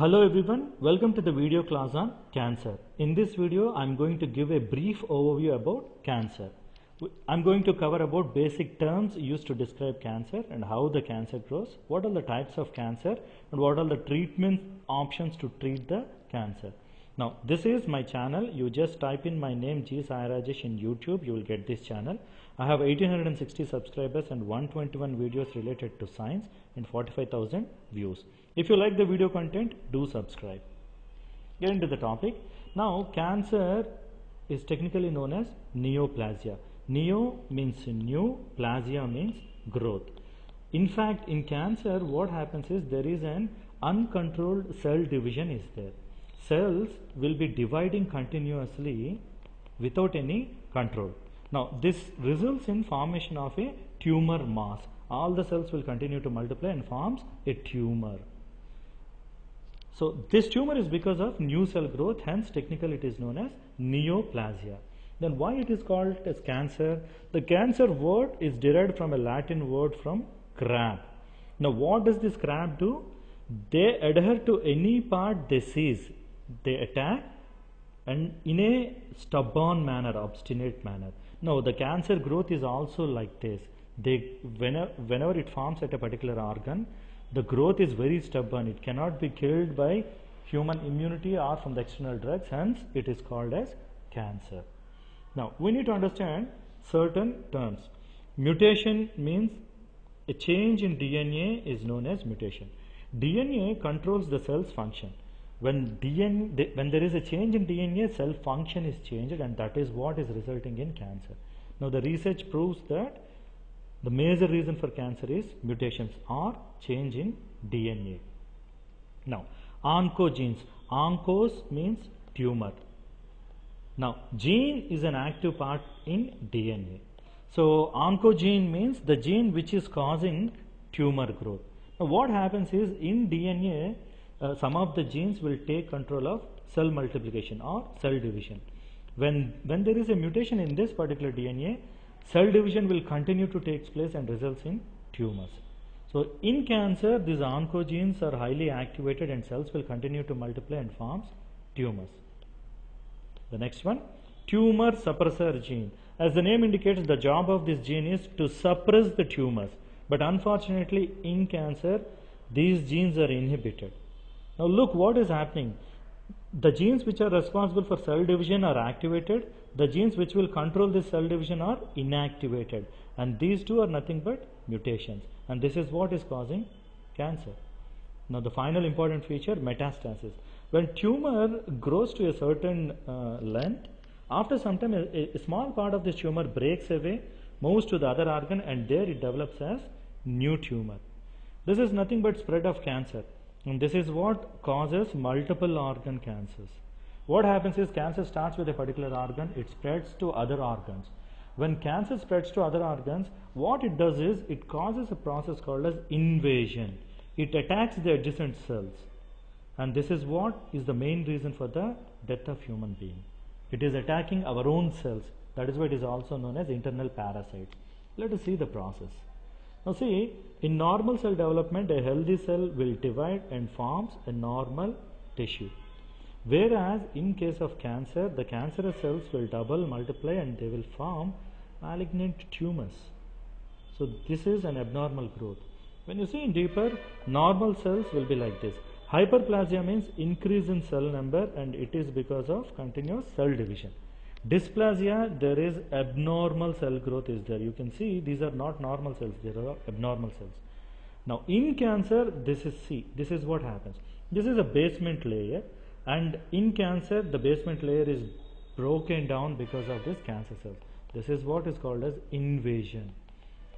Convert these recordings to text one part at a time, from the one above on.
Hello everyone, welcome to the video class on cancer. In this video, I'm going to give a brief overview about cancer. I'm going to cover about basic terms used to describe cancer and how the cancer grows, what are the types of cancer and what are the treatment options to treat the cancer. Now, this is my channel. You just type in my name G Sai Rajesh in YouTube, you will get this channel. I have 1860 subscribers and 121 videos related to science and 45,000 views. If you like the video content, do subscribe. Get into the topic. Now, cancer is technically known as neoplasia. Neo means new, plasia means growth. In fact, in cancer, what happens is there is an uncontrolled cell division is there. Cells will be dividing continuously without any control. Now, this results in formation of a tumor mass. All the cells will continue to multiply and forms a tumor. So this tumor is because of new cell growth, hence technically it is known as neoplasia. Then why it is called as cancer? The cancer word is derived from a Latin word from crab. Now what does this crab do? They adhere to any part they seize. They attack and in a stubborn manner, obstinate manner. Now the cancer growth is also like this. They whenever, whenever it forms at a particular organ, the growth is very stubborn. It cannot be killed by human immunity or from the external drugs. Hence, it is called as cancer. Now, we need to understand certain terms. Mutation means a change in DNA is known as mutation. DNA controls the cell's function. When DNA, when there is a change in DNA, cell function is changed, and that is what is resulting in cancer. Now, the research proves that the major reason for cancer is mutations or change in DNA. Now, oncogenes. Oncos means tumor. Now, gene is an active part in DNA. So, oncogene means the gene which is causing tumor growth. Now, what happens is in DNA, uh, some of the genes will take control of cell multiplication or cell division. When, when there is a mutation in this particular DNA, cell division will continue to take place and results in tumors. So, in cancer, these oncogenes are highly activated and cells will continue to multiply and forms tumors. The next one, tumor suppressor gene. As the name indicates, the job of this gene is to suppress the tumors. But unfortunately, in cancer, these genes are inhibited. Now, look what is happening. The genes which are responsible for cell division are activated. The genes which will control this cell division are inactivated. And these two are nothing but mutations. And this is what is causing cancer. Now, the final important feature metastasis. When tumor grows to a certain uh, length, after some time, a, a small part of this tumor breaks away, moves to the other organ, and there it develops as new tumor. This is nothing but spread of cancer. And this is what causes multiple organ cancers. What happens is cancer starts with a particular organ, it spreads to other organs. When cancer spreads to other organs, what it does is it causes a process called as invasion. It attacks the adjacent cells. And this is what is the main reason for the death of human being. It is attacking our own cells. That is why it is also known as internal parasite. Let us see the process. Now see, in normal cell development, a healthy cell will divide and forms a normal tissue. Whereas in case of cancer, the cancerous cells will double, multiply and they will form malignant tumors. So this is an abnormal growth. When you see in deeper, normal cells will be like this. Hyperplasia means increase in cell number and it is because of continuous cell division. Dysplasia, there is abnormal cell growth is there. You can see these are not normal cells, they are abnormal cells. Now in cancer, this is C, this is what happens. This is a basement layer and in cancer, the basement layer is broken down because of this cancer cells. This is what is called as invasion.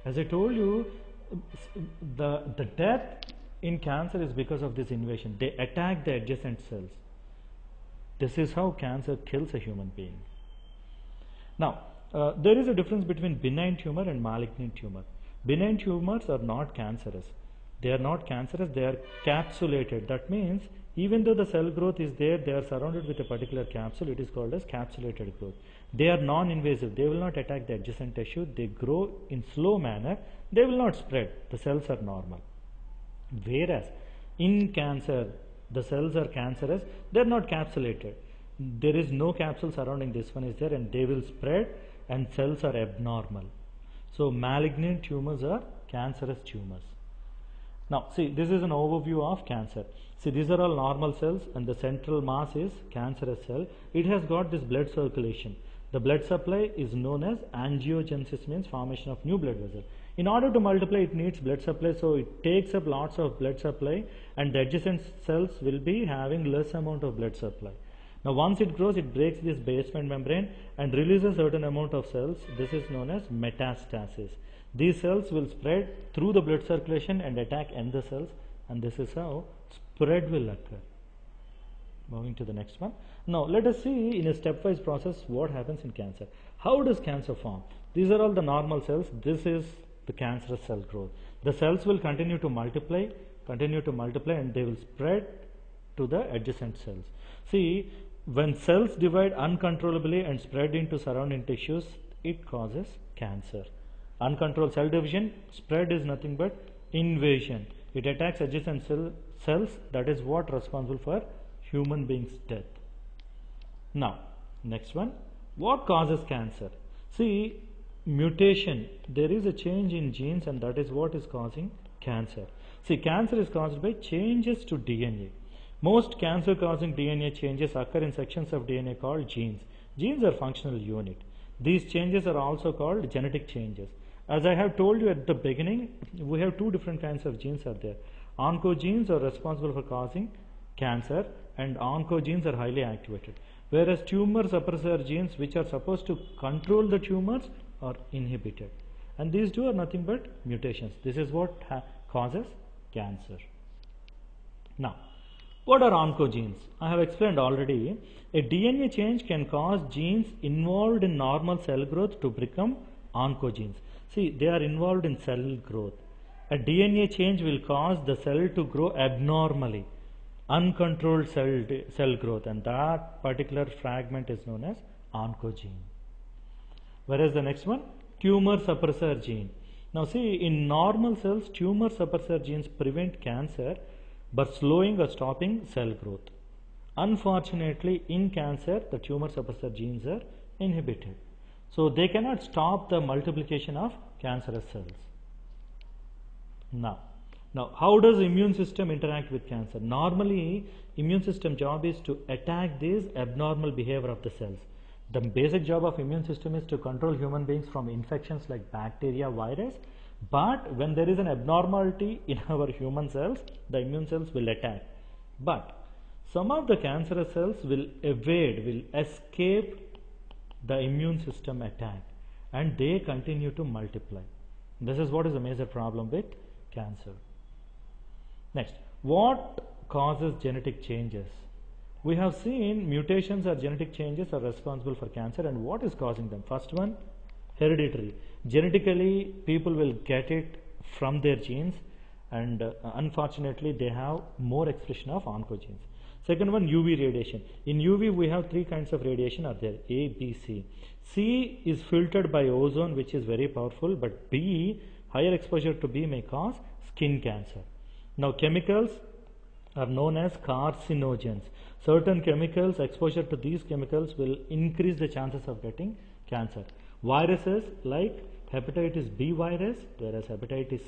As I told you, the, the death in cancer is because of this invasion. They attack the adjacent cells. This is how cancer kills a human being. Now, uh, there is a difference between benign tumor and malignant tumor. Benign tumors are not cancerous. They are not cancerous, they are capsulated. That means even though the cell growth is there, they are surrounded with a particular capsule. It is called as capsulated growth. They are non-invasive. They will not attack the adjacent tissue. They grow in slow manner. They will not spread. The cells are normal. Whereas in cancer, the cells are cancerous they're not capsulated there is no capsule surrounding this one is there? And they will spread and cells are abnormal. So malignant tumors are cancerous tumors. Now see this is an overview of cancer. See these are all normal cells and the central mass is cancerous cell. It has got this blood circulation. The blood supply is known as angiogenesis means formation of new blood vessel. In order to multiply it needs blood supply so it takes up lots of blood supply and the adjacent cells will be having less amount of blood supply now once it grows it breaks this basement membrane and releases certain amount of cells. This is known as metastasis. These cells will spread through the blood circulation and attack the cells and this is how spread will occur. Moving to the next one. Now let us see in a stepwise process what happens in cancer. How does cancer form? These are all the normal cells. This is the cancerous cell growth. The cells will continue to multiply continue to multiply and they will spread to the adjacent cells. See when cells divide uncontrollably and spread into surrounding tissues it causes cancer. Uncontrolled cell division spread is nothing but invasion. It attacks adjacent cell, cells that is what responsible for human beings death. Now next one what causes cancer? See mutation there is a change in genes and that is what is causing cancer. See cancer is caused by changes to dna most cancer causing dna changes occur in sections of dna called genes. Genes are functional unit. These changes are also called genetic changes. As i have told you at the beginning we have two different kinds of genes are there. Oncogenes are responsible for causing cancer and oncogenes are highly activated. Whereas tumor suppressor genes which are supposed to control the tumors are inhibited. And these two are nothing but mutations. This is what causes cancer. Now what are oncogenes i have explained already. A dna change can cause genes involved in normal cell growth to become oncogenes see they are involved in cell growth. A dna change will cause the cell to grow abnormally. Uncontrolled cell cell growth and that particular fragment is known as oncogene whereas the next one? Tumor suppressor gene. Now see in normal cells tumor suppressor genes prevent cancer but slowing or stopping cell growth. Unfortunately in cancer the tumor suppressor genes are inhibited. So they cannot stop the multiplication of cancerous cells. Now now how does immune system interact with cancer? Normally immune system job is to attack this abnormal behavior of the cells. The basic job of immune system is to control human beings from infections like bacteria, virus. But when there is an abnormality in our human cells, the immune cells will attack. But some of the cancerous cells will evade, will escape the immune system attack and they continue to multiply. This is what is a major problem with cancer. Next, what causes genetic changes? we have seen mutations or genetic changes are responsible for cancer and what is causing them first one hereditary. Genetically people will get it from their genes and uh, unfortunately they have more expression of oncogenes. Second one uv radiation. In uv we have three kinds of radiation are there a b c. C is filtered by ozone which is very powerful but b higher exposure to b may cause skin cancer. Now chemicals are known as carcinogens. Certain chemicals exposure to these chemicals will increase the chances of getting cancer viruses like hepatitis b virus whereas hepatitis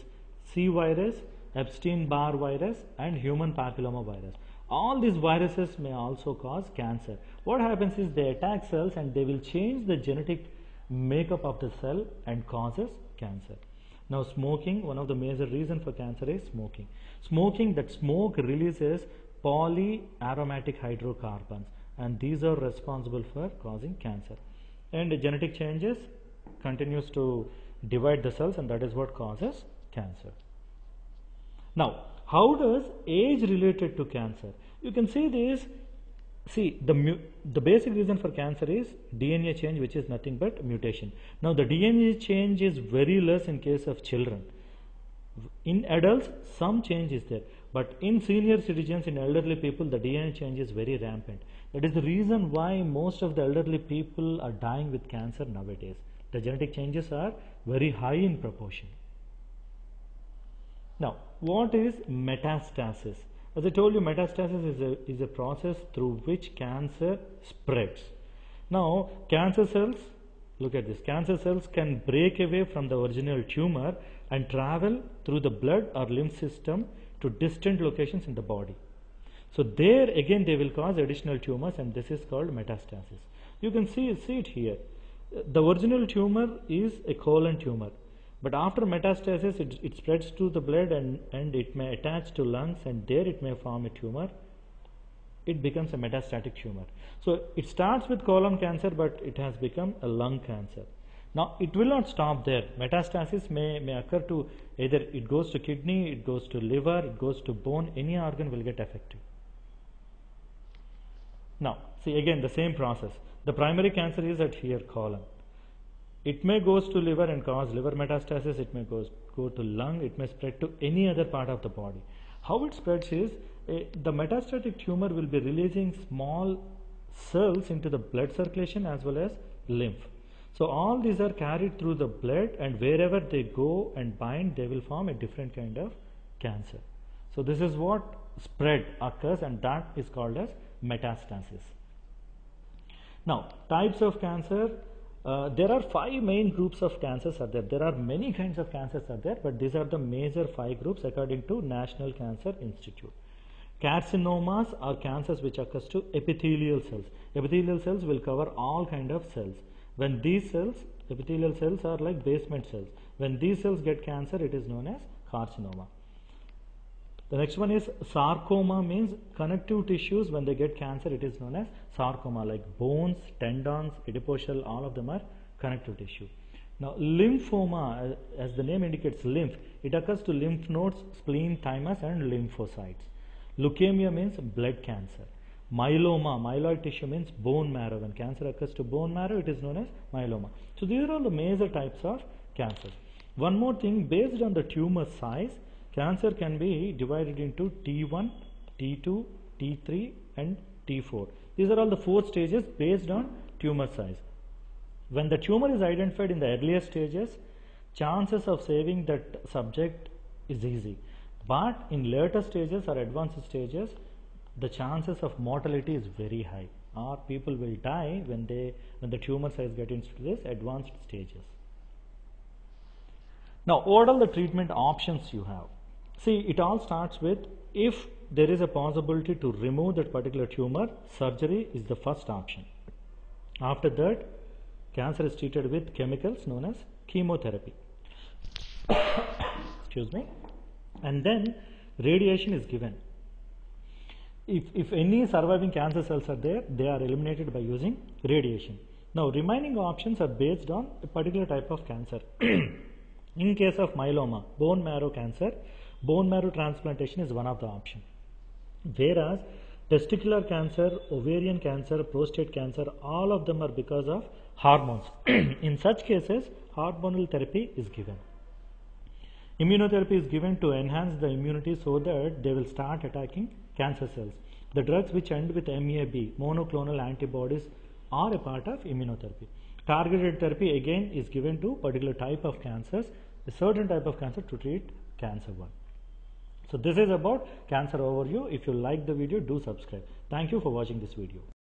c virus epstein-barr virus and human papilloma virus. All these viruses may also cause cancer. What happens is they attack cells and they will change the genetic makeup of the cell and causes cancer. Now smoking one of the major reason for cancer is smoking. Smoking that smoke releases polyaromatic hydrocarbons and these are responsible for causing cancer and genetic changes continues to divide the cells and that is what causes cancer. Now how does age related to cancer? You can see this. See the the basic reason for cancer is dna change which is nothing but mutation. Now the dna change is very less in case of children. In adults some change is there but in senior citizens, in elderly people, the DNA change is very rampant. That is the reason why most of the elderly people are dying with cancer nowadays. The genetic changes are very high in proportion. Now, what is metastasis? As I told you, metastasis is a, is a process through which cancer spreads. Now, cancer cells, look at this, cancer cells can break away from the original tumor and travel through the blood or lymph system to distant locations in the body. So there again they will cause additional tumors and this is called metastasis. You can see, see it here. The original tumor is a colon tumor. But after metastasis, it, it spreads to the blood and, and it may attach to lungs and there it may form a tumor. It becomes a metastatic tumor. So it starts with colon cancer, but it has become a lung cancer. Now it will not stop there. Metastasis may, may occur to either it goes to kidney, it goes to liver, it goes to bone, any organ will get affected. Now see again the same process. The primary cancer is at here colon. It may goes to liver and cause liver metastasis. It may goes, go to lung. It may spread to any other part of the body. How it spreads is uh, the metastatic tumor will be releasing small cells into the blood circulation as well as lymph. So all these are carried through the blood and wherever they go and bind they will form a different kind of cancer. So this is what spread occurs and that is called as metastasis. Now types of cancer uh, there are five main groups of cancers are there. There are many kinds of cancers are there, but these are the major five groups according to National Cancer Institute. Carcinomas are cancers which occurs to epithelial cells. Epithelial cells will cover all kind of cells. When these cells, epithelial cells are like basement cells. When these cells get cancer, it is known as carcinoma. The next one is sarcoma means connective tissues when they get cancer it is known as sarcoma like bones, tendons, adipocele all of them are connective tissue. Now lymphoma uh, as the name indicates lymph it occurs to lymph nodes, spleen, thymus and lymphocytes. Leukemia means blood cancer. Myeloma, myeloid tissue means bone marrow. When cancer occurs to bone marrow it is known as myeloma. So these are all the major types of cancers. One more thing based on the tumor size Cancer can be divided into T1, T2, T3 and T4. These are all the four stages based on tumor size. When the tumor is identified in the earlier stages, chances of saving that subject is easy. But in later stages or advanced stages, the chances of mortality is very high or people will die when they when the tumor size gets into this advanced stages. Now, what are the treatment options you have? See, it all starts with if there is a possibility to remove that particular tumor, surgery is the first option. After that, cancer is treated with chemicals known as chemotherapy. Excuse me. And then radiation is given. If, if any surviving cancer cells are there, they are eliminated by using radiation. Now, remaining options are based on a particular type of cancer. In case of myeloma, bone marrow cancer, bone marrow transplantation is one of the options. Whereas testicular cancer, ovarian cancer, prostate cancer, all of them are because of hormones. In such cases, hormonal therapy is given. Immunotherapy is given to enhance the immunity so that they will start attacking cancer cells. The drugs which end with MAB, monoclonal antibodies, are a part of immunotherapy. Targeted therapy again is given to particular type of cancers, a certain type of cancer to treat cancer one. So this is about cancer overview. If you like the video, do subscribe. Thank you for watching this video.